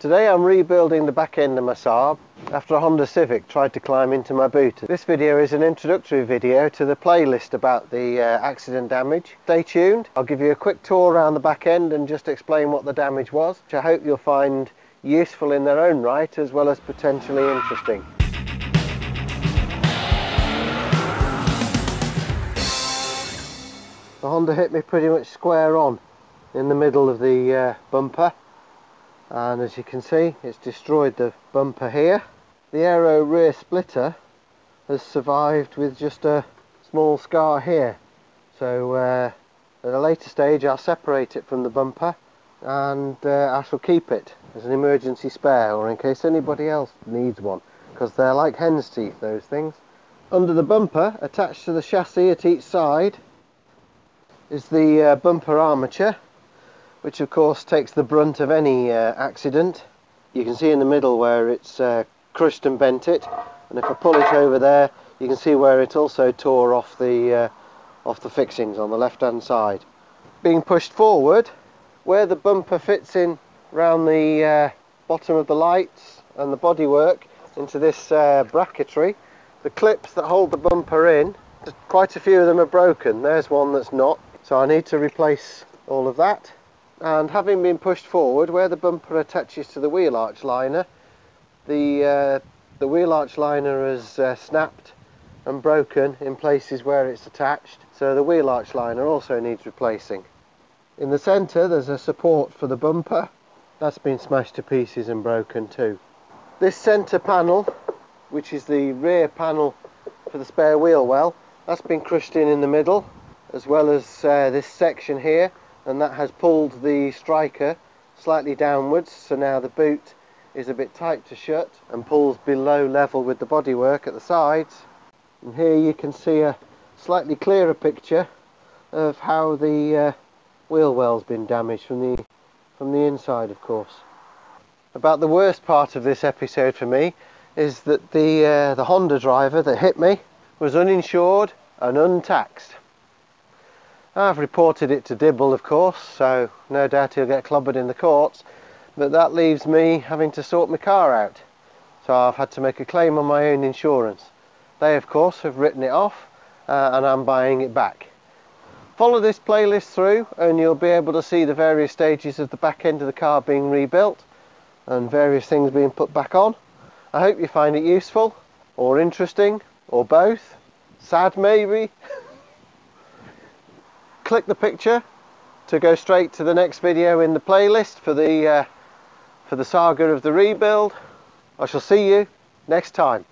Today I'm rebuilding the back end of my Saab after a Honda Civic tried to climb into my boot. This video is an introductory video to the playlist about the uh, accident damage. Stay tuned, I'll give you a quick tour around the back end and just explain what the damage was, which I hope you'll find useful in their own right as well as potentially interesting. The Honda hit me pretty much square on in the middle of the uh, bumper and as you can see it's destroyed the bumper here. The aero rear splitter has survived with just a small scar here. So uh, at a later stage I'll separate it from the bumper and uh, I shall keep it as an emergency spare or in case anybody else needs one because they're like hen's teeth those things. Under the bumper attached to the chassis at each side is the uh, bumper armature which of course takes the brunt of any uh, accident. You can see in the middle where it's uh, crushed and bent it, and if I pull it over there, you can see where it also tore off the uh, off the fixings on the left-hand side. Being pushed forward, where the bumper fits in round the uh, bottom of the lights and the bodywork into this uh, bracketry, the clips that hold the bumper in, quite a few of them are broken. There's one that's not, so I need to replace all of that and having been pushed forward where the bumper attaches to the wheel arch liner the uh, the wheel arch liner has uh, snapped and broken in places where it's attached. So the wheel arch liner also needs replacing. In the center there's a support for the bumper. That's been smashed to pieces and broken too. This center panel which is the rear panel for the spare wheel well that's been crushed in in the middle as well as uh, this section here and that has pulled the striker slightly downwards. So now the boot is a bit tight to shut and pulls below level with the bodywork at the sides. And here you can see a slightly clearer picture of how the uh, wheel well's been damaged from the from the inside of course. About the worst part of this episode for me is that the uh, the Honda driver that hit me was uninsured and untaxed I've reported it to Dibble of course so no doubt he'll get clobbered in the courts. But that leaves me having to sort my car out. So I've had to make a claim on my own insurance. They of course have written it off uh, and I'm buying it back. Follow this playlist through and you'll be able to see the various stages of the back end of the car being rebuilt and various things being put back on. I hope you find it useful or interesting or both. Sad maybe click the picture to go straight to the next video in the playlist for the uh, for the saga of the rebuild. I shall see you next time.